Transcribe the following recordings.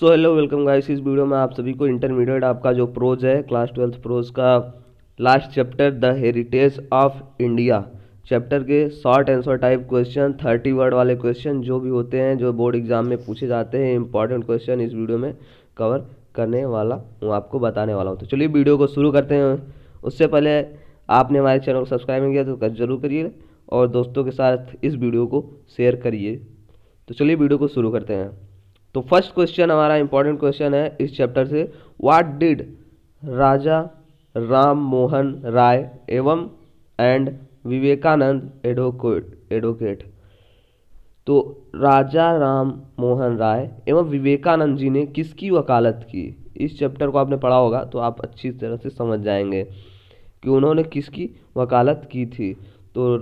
सो hello welcome guys इस video में आप सभी को इंटरमीडिएट आपका जो प्रोज है क्लास ट्वेल्थ प्रोज का last chapter the heritage of India chapter के short answer type question thirty word वाले क्वेश्चन जो भी होते हैं, जो बोर्ड एग्ज़ाम में पूछे जाते हैं इंपॉर्टेंट क्वेश्चन इस वीडियो में कवर करने वाला हूँ, आपको बताने वाला हूँ। तो चलिए वीडियो को शुरू करते हैं। उससे पहले आपने हमारे चैनल को सब्सक्राइब नहीं किया तो ज़रूर करिए और दोस्तों के साथ इस वीडियो को शेयर करिए। तो चलिए वीडियो को शुरू करते हैं। तो फ़र्स्ट क्वेश्चन हमारा इंपॉर्टेंट क्वेश्चन है इस चैप्टर से। व्हाट डिड राजा राम मोहन राय एवं एंड विवेकानंद एडवोकेट एडवोकेट तो राजा राम मोहन राय एवं विवेकानंद जी ने किसकी वकालत की? इस चैप्टर को आपने पढ़ा होगा तो आप अच्छी तरह से समझ जाएँगे कि उन्होंने किसकी वकालत की थी। तो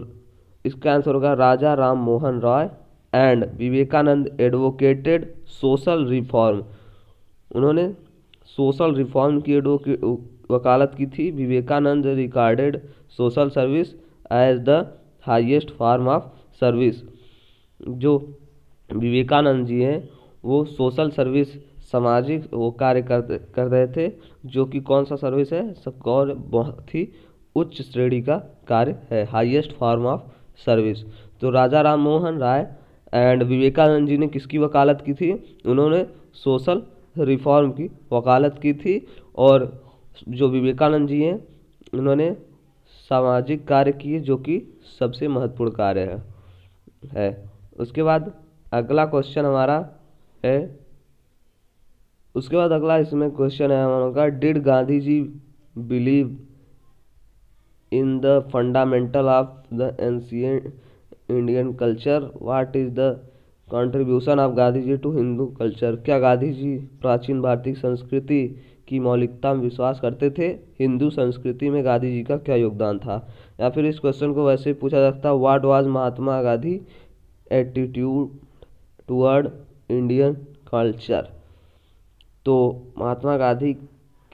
इसका आंसर होगा Raja Ram Mohan Roy and Vivekananda advocated social reform. उन्होंने सोशल रिफॉर्म की वकालत की थी। Vivekananda recorded social service as the highest form of service. जो विवेकानंद जी हैं, वो सोशल सर्विस सामाजिक वो कार्य कर कर रहे थे, जो कि कौन सा सर्विस है? सब और बहुत ही उच्च श्रेणी का कार्य है, हाईएस्ट फॉर्म ऑफ़ सर्विस। तो राजा राम मोहन राय एंड विवेकानंद जी ने किसकी वकालत की थी? उन्होंने सोशल रिफॉर्म की वकालत की थी और जो विवेकानंद जी हैं, उन्होंने सामाजिक कार्य किए जो कि सबसे महत्वपूर्ण कार्य है। है। उसके बाद अगला क्वेश्चन हमारा है। उसके बाद अगला इसमें क्वेश्चन है हमारा did Gandhi ji believe in the fundamental of the ancient Indian culture what is the contribution of Gandhi ji to Hindu culture क्या गांधी जी प्राचीन भारतीय संस्कृति की मौलिकता में विश्वास करते थे? हिंदू संस्कृति में गांधी जी का क्या योगदान था? या फिर इस क्वेश्चन को वैसे पूछा जा सकता है what was Mahatma Gandhi attitude toward Indian culture तो महात्मा गांधी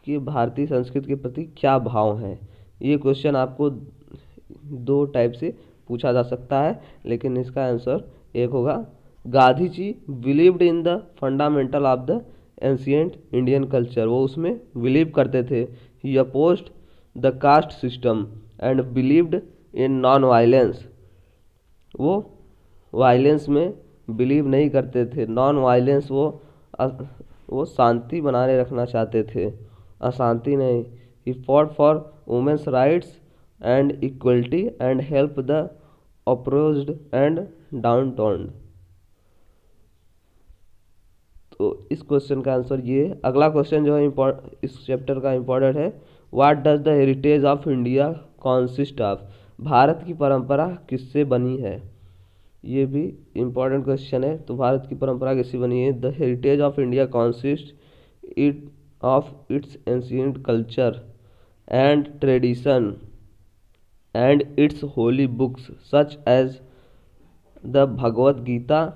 की भारतीय संस्कृति के प्रति क्या भाव हैं? ये क्वेश्चन आपको दो टाइप से पूछा जा सकता है, लेकिन इसका आंसर एक होगा। Gandhi ji believed in the fundamental of the ancient Indian culture वो उसमें बिलीव करते थे। He opposed the caste system and believed in non violence वो वायलेंस में बिलीव नहीं करते थे। नॉन वायलेंस वो वो शांति बनाने रखना चाहते थे। अशांति नहीं। He fought for women's rights and equality and help the approached and down town तो इस क्वेश्चन का आंसर ये है। अगला क्वेश्चन जो है इस चैप्टर का इम्पोर्टेंट है। What does the heritage of India consist of Bharat की परंपरा किससे बनी है? ये भी इम्पोर्टेंट क्वेश्चन है। तो भारत की परंपरा किससे बनी है? The heritage of India consist it of its ancient culture and tradition and its holy books such as the Bhagavad Gita,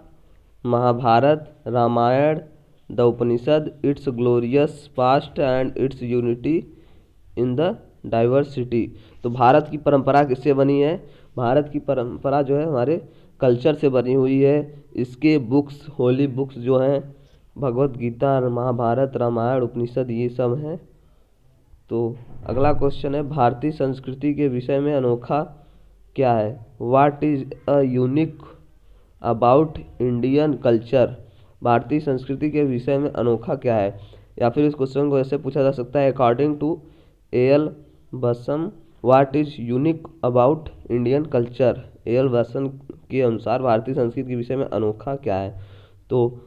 Mahabharat, Ramayana, the Upanishad, its glorious past and its unity in the diversity तो भारत की परंपरा किससे बनी है भारत की परंपरा जो है हमारे कल्चर से बनी हुई है इसके बुक्स होली बुक्स जो हैं भगवत गीता महाभारत रामायण उपनिषद ये सब हैं तो अगला क्वेश्चन है, भारतीय संस्कृति के विषय में अनोखा क्या है? What is a unique about Indian culture भारतीय संस्कृति के विषय में अनोखा क्या है? या फिर इस क्वेश्चन को ऐसे पूछा जा सकता है according to A L Basham what is unique about Indian culture A L Basham के अनुसार भारतीय संस्कृति के विषय में अनोखा क्या है? तो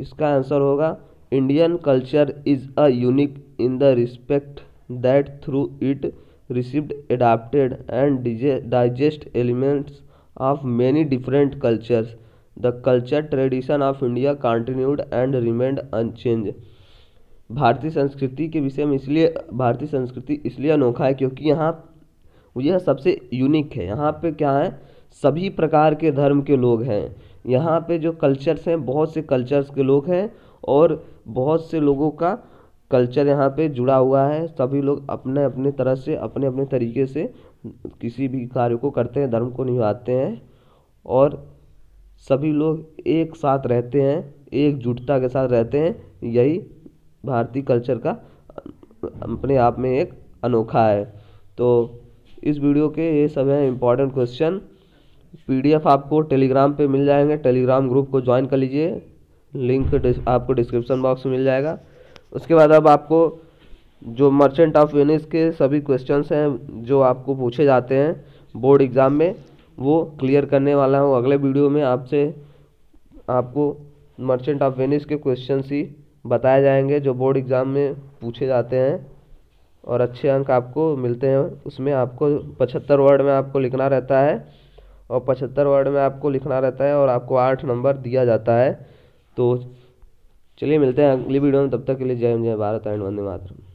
इसका आंसर होगा Indian culture is a unique in the respect that through it received adapted and digest elements of many different cultures the culture tradition of india continued and remained unchanged भारतीय संस्कृति के विषय में इसलिए भारतीय संस्कृति इसलिए अनोखा है क्योंकि यहाँ यह सबसे यूनिक है यहाँ पे क्या है सभी प्रकार के धर्म के लोग हैं यहाँ पे जो कल्चर्स हैं बहुत से कल्चर्स के लोग हैं और बहुत से लोगों का कल्चर यहाँ पे जुड़ा हुआ है। सभी लोग अपने अपने तरह से अपने अपने तरीके से किसी भी कार्य को करते हैं, धर्म को निभाते हैं और सभी लोग एक साथ रहते हैं, एकजुटता के साथ रहते हैं। यही भारतीय कल्चर का अपने आप में एक अनोखा है। तो इस वीडियो के ये सब हैं इंपॉर्टेंट क्वेश्चन पीडीएफ आपको टेलीग्राम पे मिल जाएँगे। टेलीग्राम ग्रुप को ज्वाइन कर लीजिए। लिंक आपको डिस्क्रिप्शन बॉक्स में मिल जाएगा। उसके बाद अब आपको जो मर्चेंट ऑफ़ वेनिस के सभी क्वेश्चंस हैं, जो आपको पूछे जाते हैं बोर्ड एग्ज़ाम में, वो क्लियर करने वाला हूँ। अगले वीडियो में आपसे आपको मर्चेंट ऑफ़ वेनिस के क्वेश्चन ही बताए जाएँगे, जो बोर्ड एग्ज़ाम में पूछे जाते हैं। और अच्छे अंक आपको मिलते हैं। उसमें आपको पचहत्तर वर्ड में आपको लिखना रहता है और पचहत्तर वर्ड में आपको लिखना रहता है और आपको आठ नंबर दिया जाता है। तो चलिए मिलते हैं अगली वीडियो में, तब तक के लिए जय जय भारत, एंड वंदे मातरम।